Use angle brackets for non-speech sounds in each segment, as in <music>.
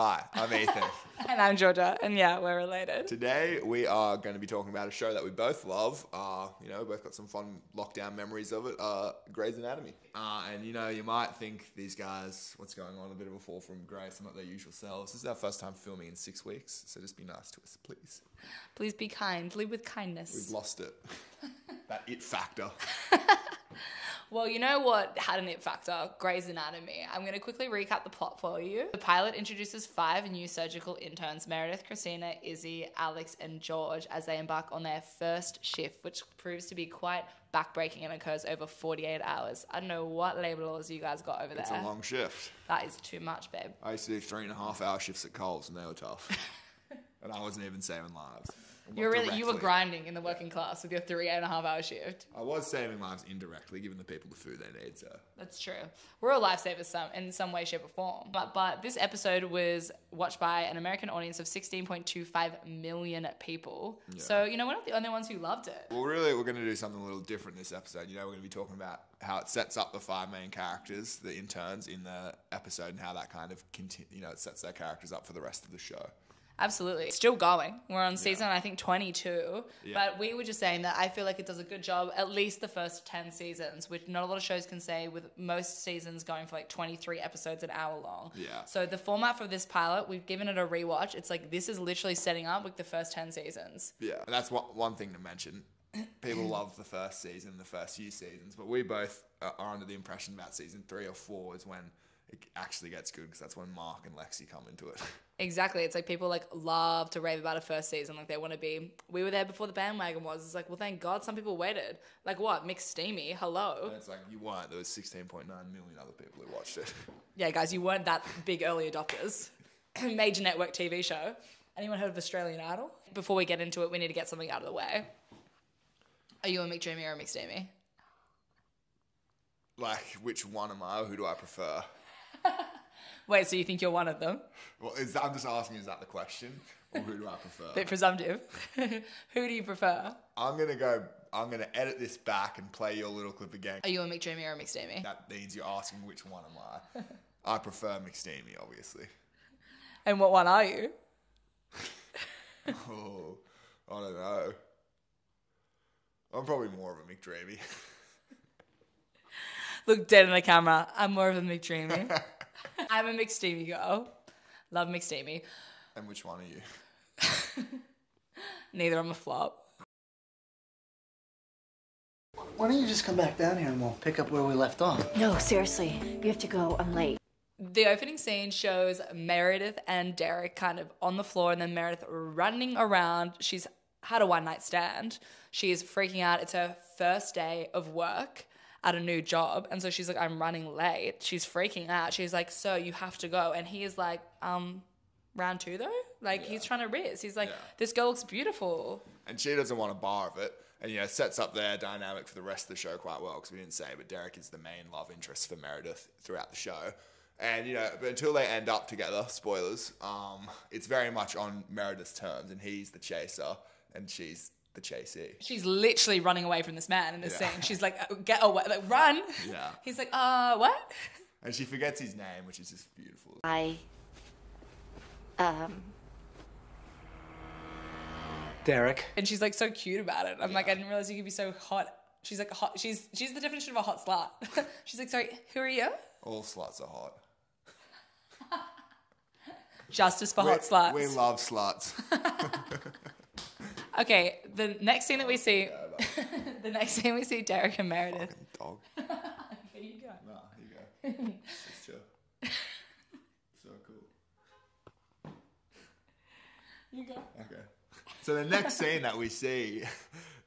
Hi, I'm Ethan. <laughs> And I'm Georgia, and yeah, we're related. Today we are going to be talking about a show that we both love. Uh, you know, we both got some fun lockdown memories of it. Uh, Grey's Anatomy. Uh, and you know, you might think these guys, what's going on? A bit of a fall from grace, not their usual selves. This is our first time filming in six weeks, so just be nice to us, please. Please be kind. Lead with kindness. We've lost it. <laughs> that it factor. <laughs> Well, you know what had an it factor? Grey's Anatomy. I'm going to quickly recap the plot for you. The pilot introduces five new surgical interns Meredith, Christina, Izzy, Alex, and George as they embark on their first shift, which proves to be quite backbreaking and occurs over 48 hours. I don't know what labels you guys got over there. It's a long shift. that is too much, babe. I used to do three and a half hour shifts at Coles, and they were tough. <laughs> and I wasn't even saving lives. You're really you were directly. grinding in the working class with your three and a half hour shift. I was saving lives indirectly, giving the people the food they need. So That's true. We're all lifesavers some in some way, shape, or form. But but this episode was watched by an American audience of 16.25 million people. So you know we're not the only ones who loved it. Well, really, we're going to do something a little different this episode. You know, we're going to be talking about how it sets up the five main characters, the interns in the episode, and how that kind of continue. You know, it sets their characters up for the rest of the show. Absolutely, it's still going. We're on season I think 22. Yeah. But we were just saying that I feel like it does a good job at least the first 10 seasons, which not a lot of shows can say. With most seasons going for like 23 episodes an hour long. Yeah. So the format for this pilot, we've given it a rewatch. It's like this is literally setting up like the first 10 seasons. Yeah, and that's one, one thing to mention. People <laughs> love the first season, the first few seasons, but we both are are under the impression about season three or four is when it actually gets good because that's when Mark and Lexi come into it. <laughs> Exactly. It's like people like love to rave about a first season. Like they want to be. We were there before the bandwagon was. It's like, well, thank God some people waited. Like what? McSteamy. Hello. And it's like you weren't. There was 16.9 million other people who watched it. <laughs> Yeah, guys, you weren't that big early adopters. <coughs> Major network TV show. Anyone heard of Australian Idol? Before we get into it, we need to get something out of the way. Are you a McDreamy or a McSteamy? like, which one am I? Who do I prefer? Wait, so you think you're one of them? Well, is that, I'm just asking, is that the question? Or who do I prefer? <laughs> Bit presumptive. <laughs> Who do you prefer? I'm going to go, I'm going to edit this back and play your little clip again. Are you a McDreamy or a McSteamy? That means you're asking which one am I? <laughs> I prefer McSteamy, obviously. And what one are you? Oh, I don't know. I'm probably more of a McDreamy. Look dead in the camera. I'm more of a McDreamy. <laughs> I'm a McSteamy girl. Love McSteamy. and which one are you? <laughs> Neither I'm a flop. Why don't you just come back down here and we'll pick up where we left off? No, seriously. You have to go. I'm late. The opening scene shows Meredith and Derek kind of on the floor, and then Meredith running around. She's had a one night stand. She is freaking out. It's her first day of work at a new job. And so she's like, I'm running late. She's freaking out. She's like, Sir, you have to go. And he is like, Um, round two though? Like, he's trying to riz. He's like, Yeah. This girl looks beautiful. And she doesn't want a bar of it. And, you know, sets up their dynamic for the rest of the show quite well because we didn't say, but Derek is the main love interest for Meredith throughout the show. And, you know, but until they end up together, spoilers, um, it's very much on Meredith's terms. And he's the chaser and she's the chasee. She's literally running away from this man in this Yeah. scene. She's like, "Uh, Get away, like, run. Yeah. <laughs> He's like, Uh, what? And she forgets his name, which is just beautiful. I. Um. Derek. and she's like so cute about it. I'm like, I didn't realize you could be so hot. She's like hot. She's she's the definition of a hot slut. <laughs> she's like, sorry, who are you? All sluts are hot. Justice for We- hot sluts. We love sluts. <laughs> okay, the next scene that we see, <laughs> the next scene we see Derek and Meredith. Dog. <laughs> Here you go. Nah, here you go. <laughs> Just chill. So cool. You go. Okay. So the next scene that we see,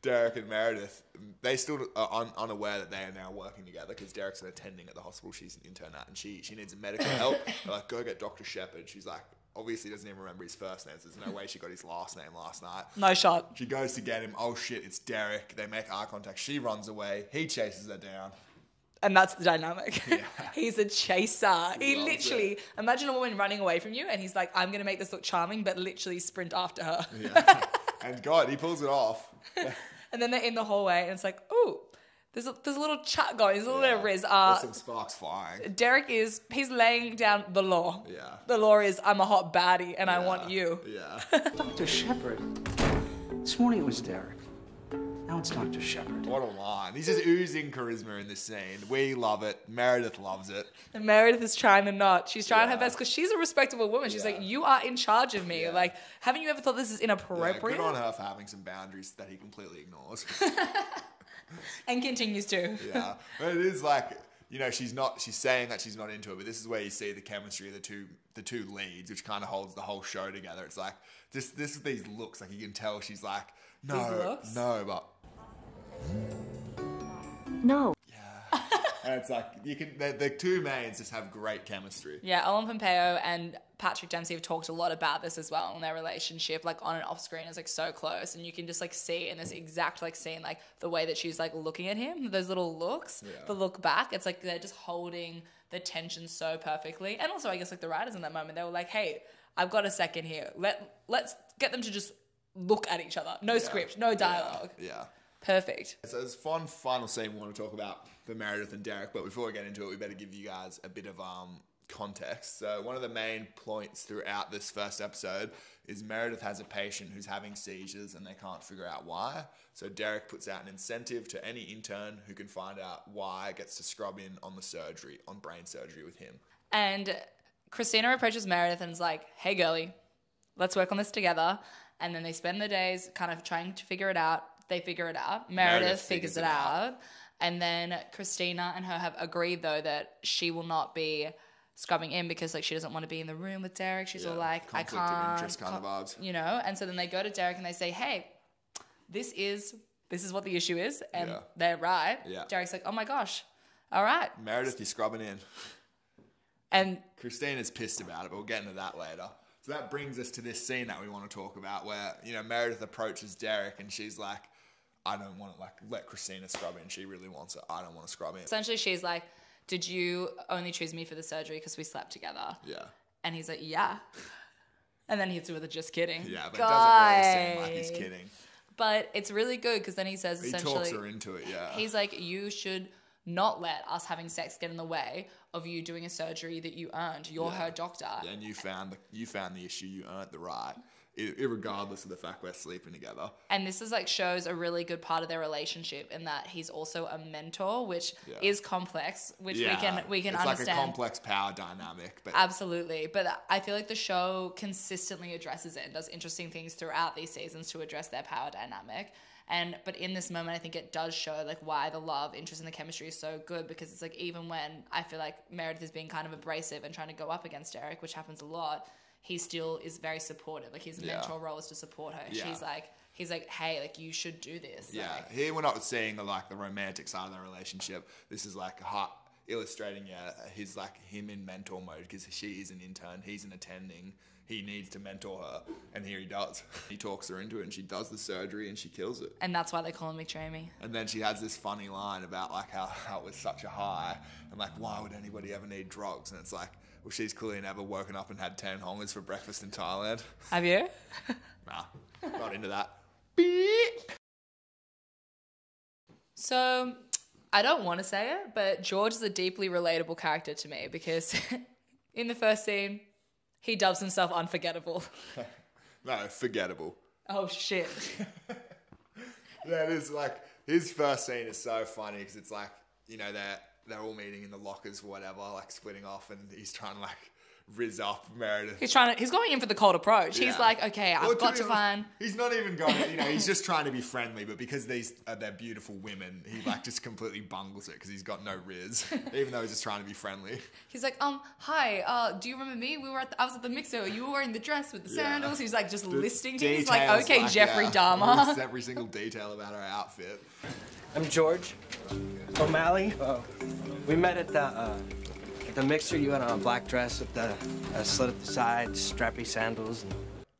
Derek and Meredith, they still are un- unaware that they are now working together because Derek's an attending at the hospital she's an intern at, and she she needs medical help. <coughs> They're like, go get Doctor Shepherd. She's like, obviously doesn't even remember his first name. So there's no way she got his last name last night. No shot. She goes to get him. Oh shit, it's Derek. They make eye contact. She runs away. He chases her down. And that's the dynamic. <laughs> he's a chaser. He Loves literally imagine a woman running away from you, and he's like, "I'm gonna make this look charming," but literally sprint after her. Yeah. <laughs> and God, he pulls it off. <laughs> And then they're in the hallway, and it's like, "Ooh, There's a, there's a little chat going. There's a little bit of Yeah. riz. There's Uh, some sparks flying. Derek is he's laying down the law. Yeah. The law is I'm a hot baddie and I want you. Yeah. <laughs> Dr. Shepherd. This morning it was Derek. Now it's Dr. Shepherd. what a line. He's just oozing charisma in this scene. We love it. Meredith loves it. And Meredith is trying to not. She's trying her best because she's a respectable woman. She's Yeah. like, you are in charge of me. Yeah. Like, haven't you ever thought this is Yeah, inappropriate? good on her for having some boundaries that he completely ignores. <laughs> <laughs> <laughs> and continues to. yeah, but it is like you know she's not. She's saying that she's not into it, but this is where you see the chemistry of the two the two leads, which kind of holds the whole show together. It's like this this is these looks. Like you can tell she's like no looks? no, but No. Yeah, and it's like you can the, the two mains just have great chemistry. Yeah, Ellen Pompeo and Patrick Dempsey have talked a lot about this as well in their relationship, like on and off screen is like so close, and you can just like see in this exact like scene, like the way that she's like looking at him, those little looks, Yeah. the look back, it's like they're just holding the tension so perfectly, and also I guess like the writers in that moment, they were like, hey, I've got a second here, let let's get them to just look at each other, no script, no dialogue, Yeah. perfect. So there's fun final scene we want to talk about for Meredith and Derek, but before we get into it, we better give you guys a bit of um, context. So one of the main points throughout this first episode is Meredith has a patient who's having seizures and they can't figure out why. So Derek puts out an incentive to any intern who can find out why gets to scrub in on the surgery, on brain surgery with him. And Christina approaches Meredith and is like, hey, girlie, let's work on this together. And then they spend the days kind of trying to figure it out. They figure it out. Meredith, Meredith figures, figures it out. out. And then Christina and her have agreed, though, that she will not be scrubbing in because like she doesn't want to be in the room with Derek. She's all like, I can't. kind of vibes. You know? And so then they go to Derek and they say, hey, this is this is what the issue is. And Yeah. they're right. Yeah. Derek's like, oh my gosh. All right. Meredith, you're scrubbing in. And Christina's pissed about it, but we'll get into that later. So that brings us to this scene that we want to talk about where, you know, Meredith approaches Derek and she's like, I don't want to like let Christina scrub in. She really wants it. I don't want to scrub in. essentially she's like, did you only choose me for the surgery because we slept together? Yeah. And he's like, yeah. And then he hits her with a just kidding. Yeah, but it doesn't really seem like he's kidding. But it's really good because then he says He essentially, talks her into it, yeah. he's like, you should not let us having sex get in the way of you doing a surgery that you earned. You're Yeah. her doctor. Yeah, and you found the you found the issue. You earned the right, irregardless of the fact we're sleeping together. And this is like shows a really good part of their relationship in that he's also a mentor, which Yeah. is complex, which yeah, we can we can it's understand. like a complex power dynamic, but Absolutely. But I feel like the show consistently addresses it and does interesting things throughout these seasons to address their power dynamic. And but in this moment I think it does show like why the love, interest and the chemistry is so good because it's like even when I feel like Meredith is being kind of abrasive and trying to go up against Derek, which happens a lot, he still is very supportive. Like his Yeah. mentor role is to support her. Yeah. She's like he's like, Hey, like you should do this. Yeah, Like, here we're not seeing the like the romantic side of their relationship. This is like hot illustrating yeah his like him in mentor mode because she is an intern, he's an attending. He needs to mentor her, and here he does. <laughs> He talks her into it, and she does the surgery, and she kills it. and that's why they call him McDreamy. And then she has this funny line about like how, how it was such a high, and like why would anybody ever need drugs? And it's like, well, she's clearly never woken up and had ten hongers for breakfast in Thailand. Have you? <laughs> Nah, not into that. So I don't want to say it, but George is a deeply relatable character to me because <laughs> in the first scene, he dubs himself unforgettable. <laughs> No, forgettable. Oh shit. That is like his first scene is so funny because it's like you know they're they're all meeting in the lockers or whatever, like splitting off, and he's trying to like riz up Meredith. He's trying to he's going in for the cold approach. He's like, okay, I've Well, got be to find He's not even going. You know, he's just <laughs> trying to be friendly, but because these are they're beautiful women, he like just completely bungles it because he's got no riz, <laughs> even though he's just trying to be friendly. He's like, um, hi, uh, do you remember me? We were at the, I was at the mixer. You were wearing the dress with the Yeah. sandals. He's like just The listing things. He's like, details, okay, Jeffrey yeah, Dahmer. <laughs> lists every single detail about her outfit. I'm George O'Malley. Uh, we met at the uh, at the mixer. You had on a black dress with the uh, slit at the side, strappy sandals. And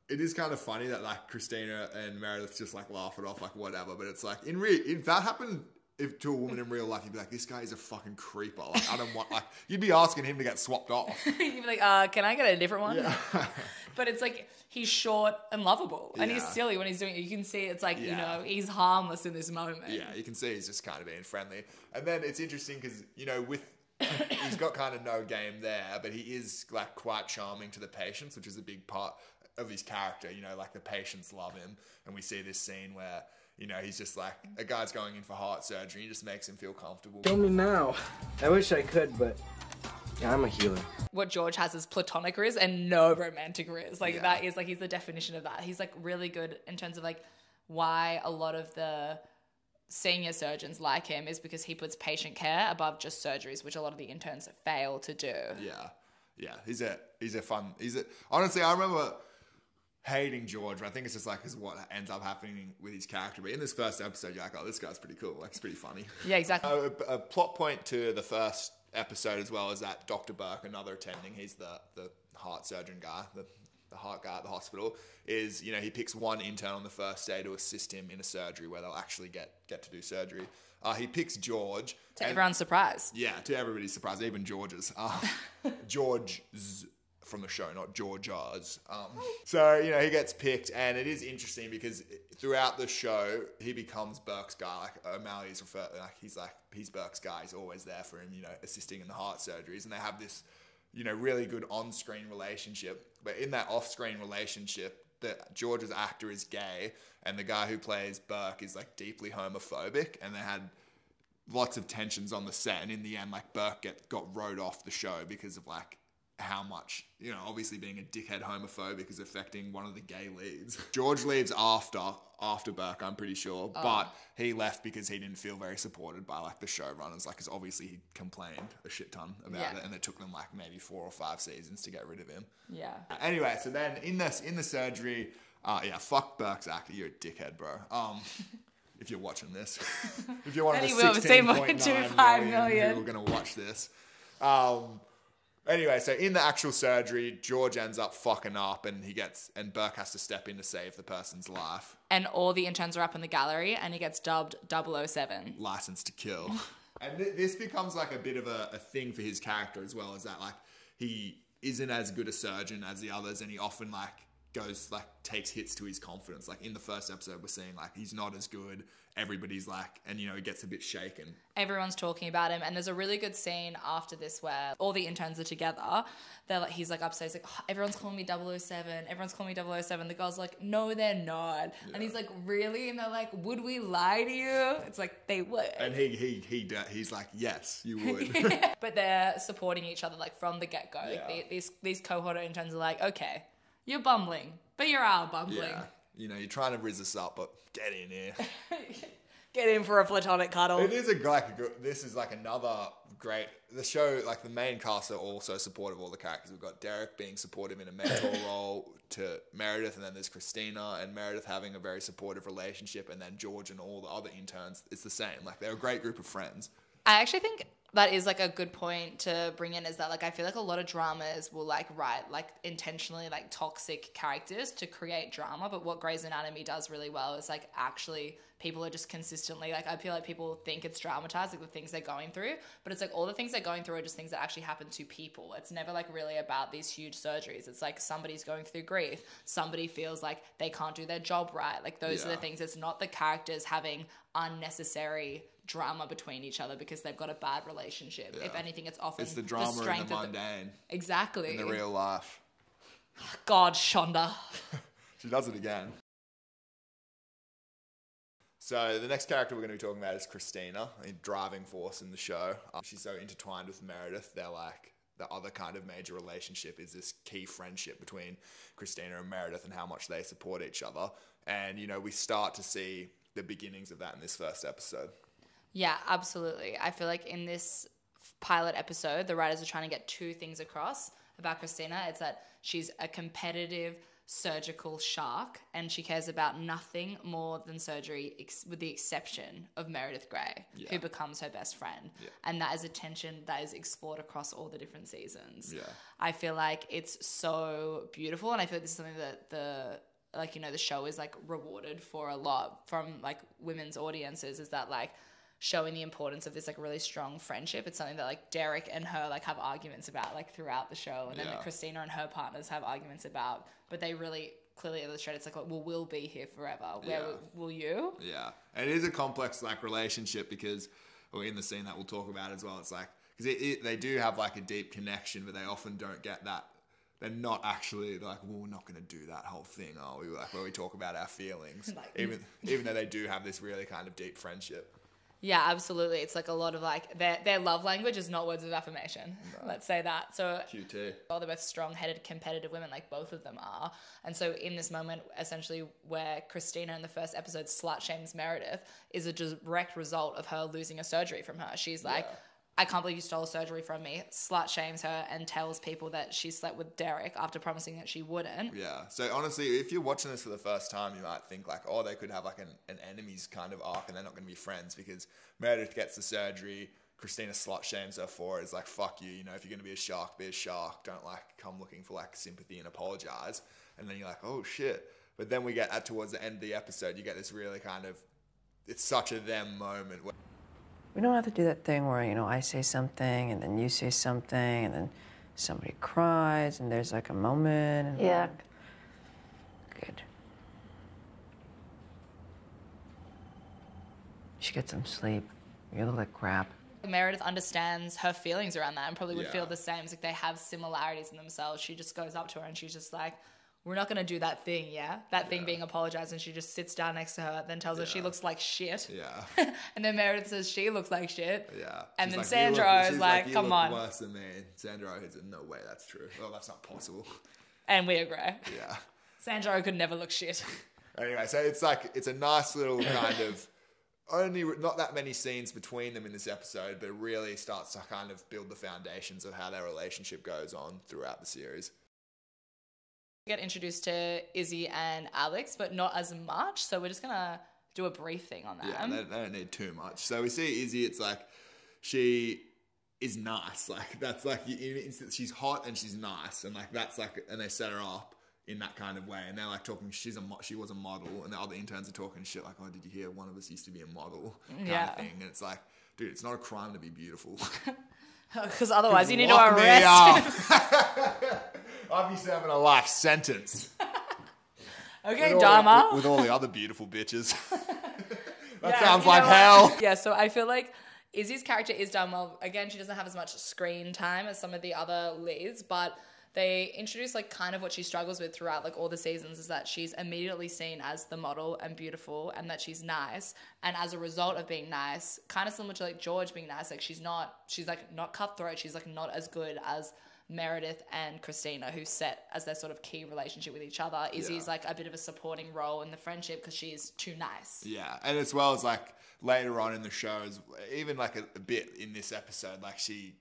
It is kind of funny that like Christina and Meredith just like laugh it off like whatever, but it's like in real if that happened if to a woman in real life, you'd be like, this guy is a fucking creeper. Like, I don't want like you'd be asking him to get swapped off. <laughs> You'd be like, uh, can I get a different one? <laughs> but it's like he's short and lovable, and he's silly when he's doing it. You can see it's like you know he's harmless in this moment. Yeah, you can see he's just kind of being friendly. And then it's interesting because, you know, with <coughs> he's got kind of no game there, but he is like quite charming to the patients, which is a big part of his character. You know, like the patients love him. And we see this scene where, you know, he's just like a guy's going in for heart surgery. and He just makes him feel comfortable. Kill me now. I wish I could, but yeah, I'm a healer. What George has is platonic riz and no romantic riz. Like Yeah. that is like he's the definition of that. He's like really good in terms of like why a lot of the senior surgeons like him is because he puts patient care above just surgeries, which a lot of the interns fail to do. Yeah, yeah. He's a he's a fun. He's a honestly. I remember hating George. but I think it's just like is what ends up happening with his character. But in this first episode, you're like, oh, this guy's pretty cool. Like, it's pretty funny. Yeah, exactly. Uh, a, a plot point to the first episode as well is that Dr. Burke, another attending, he's the the heart surgeon guy, the the heart guy at the hospital, is you know he picks one intern on the first day to assist him in a surgery where they'll actually get get to do surgery. Uh, he picks George. to and- everyone's surprise. yeah, to everybody's surprise, even George's. Um, <laughs> George from the show, not George's. Um, so, you know, he gets picked, and it is interesting because throughout the show, he becomes Burke's guy. Like, O'Malley's refer like, he's like, he's Burke's guy. He's always there for him, you know, assisting in the heart surgeries. And they have this, you know, really good on screen relationship. But in that off screen relationship, the George's actor is gay, and the guy who plays Burke is like deeply homophobic, and they had lots of tensions on the set, and in the end, like Burke get, got wrote off the show because of like how much you know, obviously being a dickhead homophobic is affecting one of the gay leads. George leaves after after Burke, I'm pretty sure, but he left because he didn't feel very supported by like the showrunners, like because obviously he complained a shit ton about Yeah. it, and it took them like maybe four or five seasons to get rid of him. Yeah. Anyway, so then in this in the surgery, uh, yeah, fuck Burke's actor. You're a dickhead, bro. Um, <laughs> if you're watching this, if you're one of the Anyway, sixteen say point 0.25 nine million million. who are gonna watch this. Um, anyway, so in the actual surgery, George ends up fucking up, and he gets and Burke has to step in to save the person's life. And all the interns are up in the gallery, and he gets dubbed 007. license to kill. <laughs> and th- this becomes like a bit of a, a thing for his character as well, is that like he isn't as good a surgeon as the others, and he often like goes like takes hits to his confidence. Like in the first episode, we're seeing like he's not as good. Everybody's like, and you know, he gets a bit shaken. Everyone's talking about him, and there's a really good scene after this where all the interns are together. They're like, he's like upstairs, like, "Oh, everyone's calling me 007. Everyone's calling me 007. The girl's like, no, they're not. And he's like, really? And they're like, would we lie to you? It's like they would. And he he he he's like, yes, you <laughs> would. <laughs> but they're supporting each other like from the get go. Yeah. the- these these cohort interns are like, okay, you're bumbling, but you're our bumbling. yeah, you know, you're trying to riz us up, but get in here. <laughs> Get in for a platonic cuddle. It is a like a good, this is like another great the show like the main cast are also supportive of all the characters. We've got Derek being supportive in a mentor <laughs> role to Meredith, and then there's Christina and Meredith having a very supportive relationship, and then George and all the other interns. It's the same. Like they're a great group of friends. I actually think that is like a good point to bring in is that like I feel like a lot of dramas will like write like intentionally like toxic characters to create drama, but what Grey's Anatomy does really well is like actually people are just consistently like I feel like people think it's dramatized like the things they're going through, but it's like all the things they're going through are just things that actually happen to people. It's never like really about these huge surgeries. It's like somebody's going through grief, somebody feels like they can't do their job right. Like those are the things. It's not the characters having unnecessary drama between each other because they've got a bad relationship. If anything, it's often It's the drama strength and the mundane exactly. in the real life. God, Shonda. <laughs> She does it again. So the next character we're going to be talking about is Christina, a driving force in the show. Um, she's so intertwined with Meredith. They're like the other kind of major relationship is this key friendship between Christina and Meredith and how much they support each other. And you know we start to see the beginnings of that in this first episode. Yeah, absolutely. I feel like in this pilot episode, the writers are trying to get two things across about Christina. It's that she's a competitive surgical shark and she cares about nothing more than surgery, ex- with the exception of Meredith Grey, who becomes her best friend. And that is a tension that is explored across all the different seasons. Yeah. I feel like it's so beautiful, and I feel like this is something that the like you know the show is like rewarded for a lot from like women's audiences is that like showing the importance of this like really strong friendship. It's something that like Derek and her like have arguments about like throughout the show, and then Yeah. Christina and her partners have arguments about. But they really clearly illustrate it's like, well, we'll be here forever. Where Yeah. will, will you? Yeah, and it is a complex like relationship because, or in the scene that we'll talk about as well, it's like because they do have like a deep connection, but they often don't get that. They're not actually like, well, we're not going to do that whole thing, are we? Like where we talk about our feelings, Like- even even though they do have this really kind of deep friendship. Yeah, absolutely. It's like a lot of like their their love language is not words of affirmation. Let's say that. So QT. all the both strong-headed, competitive women, like both of them are. And so in this moment, essentially, where Christina in the first episode slut shames Meredith, is a direct result of her losing a surgery from her. She's like, Yeah. "I can't believe you stole surgery from me." Slut shames her and tells people that she slept with Derek after promising that she wouldn't. Yeah. So honestly, if you're watching this for the first time, you might think like, oh, they could have like an, an enemies kind of arc, and they're not going to be friends because Meredith gets the surgery. Christina slut shames her for it. It's like, fuck you. You know, if you're going to be a shark, be a shark. Don't like come looking for like sympathy and apologize. And then you're like, oh shit. But then we get at towards the end of the episode, you get this really kind of, it's such a them moment. Where, We don't have to do that thing where, you know, I say something and then you say something and then somebody cries and there's like a moment. And Yeah. Good. You should get some sleep. You look like crap. Meredith understands her feelings around that and probably would feel the same. It's like they have similarities in themselves. She just goes up to her and she's just like, We're not gonna do that thing, yeah? That thing being apologized and she just sits down next to her, then tells her she looks like shit. yeah. <laughs> And then Meredith says she looks like shit. Yeah. And She's then like, "You Sandra look-" is she's like, "You "Come on." Worse than me. Sandra is no way. That's true. Well, that's not possible. And we agree. Yeah. Sandra could never look shit. <laughs> Anyway, so it's like it's a nice little <laughs> kind of only not that many scenes between them in this episode, but it really starts to kind of build the foundations of how their relationship goes on throughout the series. Get introduced to Izzy and Alex, but not as much. So we're just gonna do a brief thing on that. Yeah, they, they don't need too much. So we see Izzy. It's like she is nice. <laughs> Like that's like in she's hot and she's nice, and like that's like, and they set her up in that kind of way. And they're like talking. She's a she was a model, and the other interns are talking shit like, "Oh, did you hear? One of us used to be a model." <laughs> Kind Yeah. of thing. And it's like, dude, it's not a crime to be beautiful. <laughs> Because otherwise you need to arrest be serving a life sentence. <laughs> Okay, With all- Dharma. With, with all the other beautiful bitches. <laughs> that Yeah, sounds like know what? hell. <laughs> Yeah, so I feel like Izzy's character is done well. Again, she doesn't have as much screen time as some of the other leads, but they introduce like kind of what she struggles with throughout like all the seasons is that she's immediately seen as the model and beautiful and that she's nice and as a result of being nice kind of similar to like george being nice like she's not she's like not cutthroat she's like not as good as meredith and christina who set as their sort of key relationship with each other izzy's Yeah. like a bit of a supporting role in the friendship because she's too nice Yeah, and as well as like later on in the show, as even like a, a bit in this episode, like she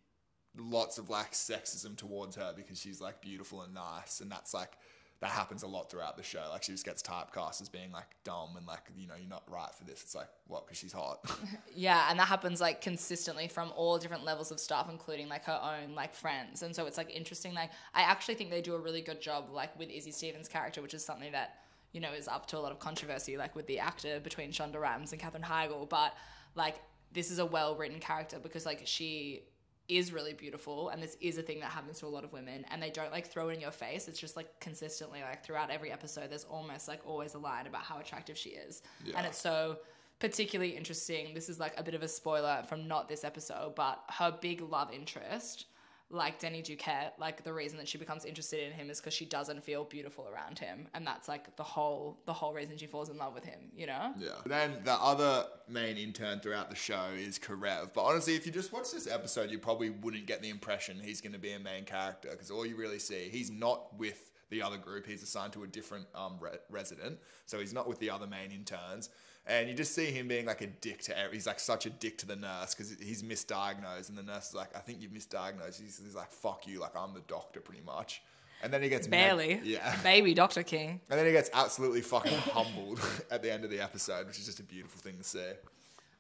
lots of like sexism towards her because she's like beautiful and nice, and that's like that happens a lot throughout the show. Like she just gets typecast as being like dumb and like you know you're not right for this. It's like what because she's hot. <laughs> Yeah, and that happens like consistently from all different levels of staff, including like her own like friends. And so it's like interesting. Like I actually think they do a really good job like with Izzy Stevens' character, which is something that you know is up to a lot of controversy, like with the actor between Shonda Rhimes and Katherine Heigl. But like this is a well written character because like she is really beautiful and this is a thing that happens to a lot of women and they don't like throw it in your face. It's just like consistently like throughout every episode there's almost like always a line about how attractive she is. And it's so particularly interesting. This is like a bit of a spoiler from not this episode, but her big love interest, like Denny Duquette, like the reason that she becomes interested in him is because she doesn't feel beautiful around him, and that's like the whole the whole reason she falls in love with him. You know? Yeah. Then the other main intern throughout the show is Karev. But honestly, if you just watch this episode, you probably wouldn't get the impression he's going to be a main character because all you really see, he's not with the other group. He's assigned to a different um, re- resident, so he's not with the other main interns. And you just see him being like a dick to every. He's like such a dick to the nurse because he's misdiagnosed, and the nurse is like, "I think you've misdiagnosed." He's, he's like, "Fuck you!" Like I'm the doctor, pretty much. And then he gets mad- Barely. yeah. <laughs> Baby Dr. King. And then he gets absolutely fucking humbled <laughs> at the end of the episode, which is just a beautiful thing to see.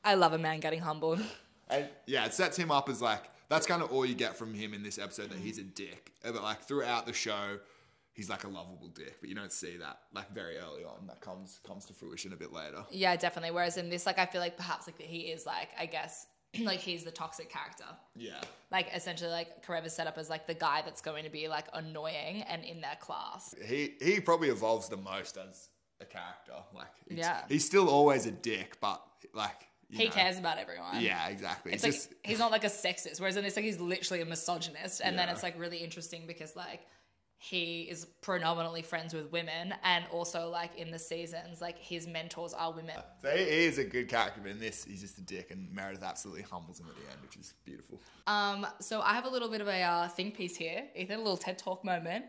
I love a man getting humbled. And yeah, it sets him up as like that's kind of all you get from him in this episode that he's a dick. But like throughout the show, he's like a lovable dick, but you don't see that like very early on. That comes comes to fruition a bit later. Yeah, definitely. Whereas in this, like, I feel like perhaps like he is like, I guess, <clears throat> like he's the toxic character. Yeah. Like essentially, like Karev is set up as like the guy that's going to be like annoying and in their class. He he probably evolves the most as a character. Like Yeah. he's still always a dick, but like you He know, cares about everyone. Yeah, exactly. It's It's, like just he's not like a sexist, whereas in this, like he's literally a misogynist, and then it's like really interesting because like he is predominantly friends with women, and also like in the seasons, like his mentors are women. so he, he is a good character, but in this he's just a dick, and Meredith absolutely humbles him at the end, which is beautiful. Um, so I have a little bit of a uh, think piece here, Ethan, a little TED Talk moment.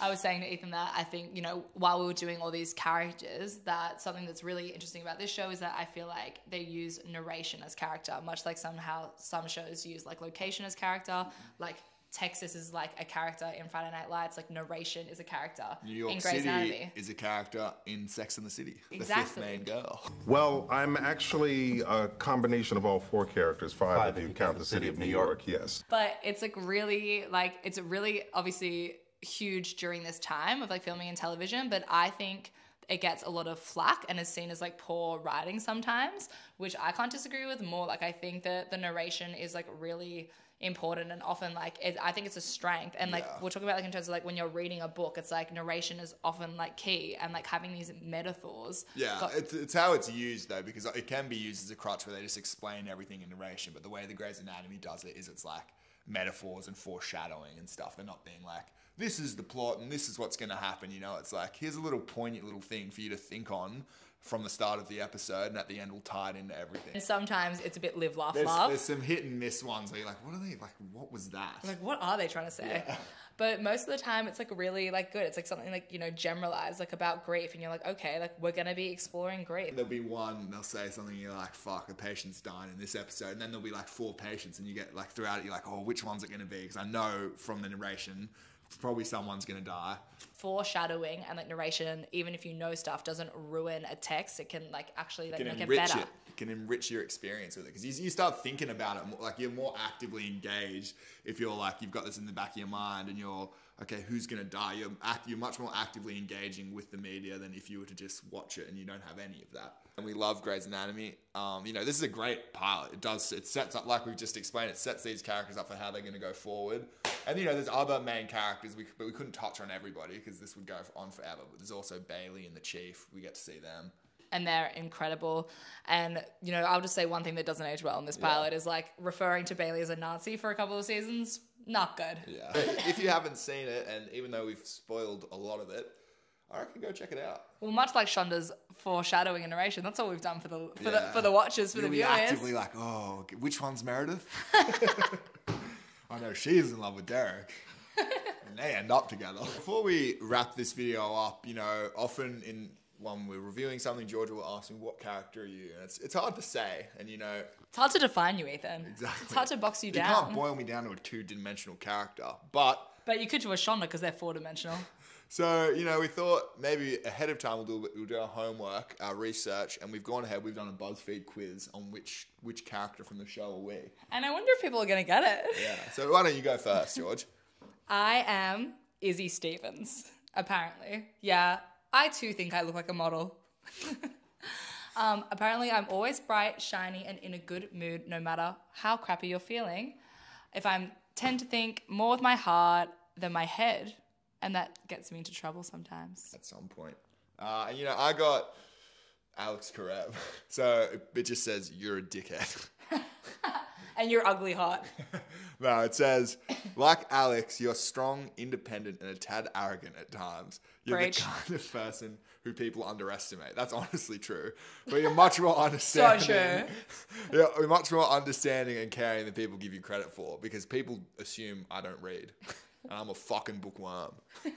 I was saying to Ethan that I think, you know, while we were doing all these characters, that something that's really interesting about this show is that I feel like they use narration as character, much like somehow some shows use like location as character. Like Texas is like a character in Friday Night Lights, like narration is a character New York in Grey's City Anatomy. is a character in Sex and the City, the fifth main girl. Well, I'm actually a combination of all four characters, five, if you count the city of New York, yes. but it's like really like it's really obviously huge during this time of like filming and television but i think it gets a lot of flack and is seen as like poor writing sometimes which i can't disagree with more like i think that the narration is like really important and often like it, i think it's a strength and like Yeah. we're talking about like in terms of like when you're reading a book it's like narration is often like key and like having these metaphors Yeah, got- it's, it's how it's used though, because it can be used as a crutch where they just explain everything in narration. But the way the Grey's Anatomy does it is it's like metaphors and foreshadowing and stuff. They're not being like, this is the plot and this is what's going to happen. You know, it's like, here's a little poignant little thing for you to think on from the start of the episode, and at the end will tie it into everything. and sometimes it's a bit live laugh There's, love there's some hit and miss ones where you're like, what are they like? What was that? like what are they trying to say but most of the time it's like really like good it's like something like you know generalized like about grief and you're like okay like we're gonna be exploring grief There'll be one, they'll say something, you're like, fuck, a patient's dying in this episode. And then there'll be like four patients, and you get like throughout it, you're like, oh, which one's it going to be? Because I know from the narration, probably someone's going to die. foreshadowing and like narration even if you know stuff doesn't ruin a text it can like actually like make it better it. It can enrich your experience with it. Because you, you start thinking about it, more, like you're more actively engaged if you're like, you've got this in the back of your mind and you're, okay, who's going to die? You're, act, you're much more actively engaging with the media than if you were to just watch it and you don't have any of that. And we love Grey's Anatomy. Um, you know, this is a great pilot. It does, it sets up, like we've just explained, it sets these characters up for how they're going to go forward. And, you know, there's other main characters, we, but we couldn't touch on everybody because this would go on forever. But there's also Bailey and the Chief. We get to see them. and they're incredible and you know i'll just say one thing that doesn't age well in this pilot is like referring to bailey as a nazi for a couple of seasons not good Yeah. if you haven't seen it, and even though we've spoiled a lot of it, I reckon go check it out. well much like shonda's foreshadowing and narration that's all we've done for the for the for the watchers for You'll the be viewers actively like, oh, which one's Meredith? <laughs> I know she's in love with Derek. <laughs> and they end up together. Before we wrap this video up, you know, often in when we're reviewing something, Georgia will ask me, "What character are you?" And it's it's hard to say, and you know, It's hard to define you, Ethan. exactly. It's hard to box you You down. You can't boil me down to a two-dimensional character, but but you could to a Shonda because they're four dimensional. So, you know, we thought maybe ahead of time we'll do, we'll do our homework, our research, and we've gone ahead, we've done a BuzzFeed quiz on which which character from the show are we. And I wonder if people are going to get it. Yeah. So why don't you go first, George? <laughs> I am Izzy Stevens, apparently. Yeah, I too think I look like a model. <laughs> um, apparently, I'm always bright, shiny, and in a good mood no matter how crappy you're feeling. If I tend to think more with my heart than my head, and that gets me into trouble sometimes. At some point. Uh, and, you know, I got Alex Karev. <laughs> So it just says, you're a dickhead. <laughs> And you're ugly hot. <laughs> no, it says, like Alex, you're strong, independent, and a tad arrogant at times. You're Preach. the kind of person who people underestimate. That's honestly true. But you're much more understanding. so true. Yeah, you're much more understanding and caring than people give you credit for because people assume I don't read. And I'm a fucking bookworm. <laughs>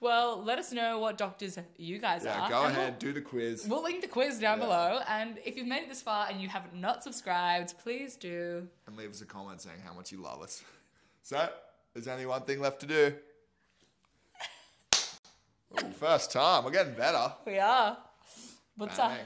Well, let us know what doctors you guys Yeah, are. go and ahead, do the quiz. We'll, we'll link the quiz down Yeah. below. And if you've made it this far and you have not subscribed, please do. and leave us a comment saying how much you love us. <laughs> So, there's only one thing left to do. <laughs> Ooh, first time. We're getting better. We are. What's up? Bang.